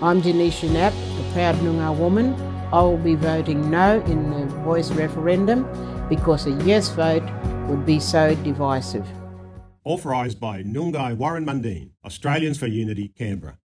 I'm Janetia Knapp, the proud Noongar woman. I will be voting no in the voice referendum because a yes vote would be so divisive. Authorised by Nyunggai Warren Mundine, Australians for Unity, Canberra.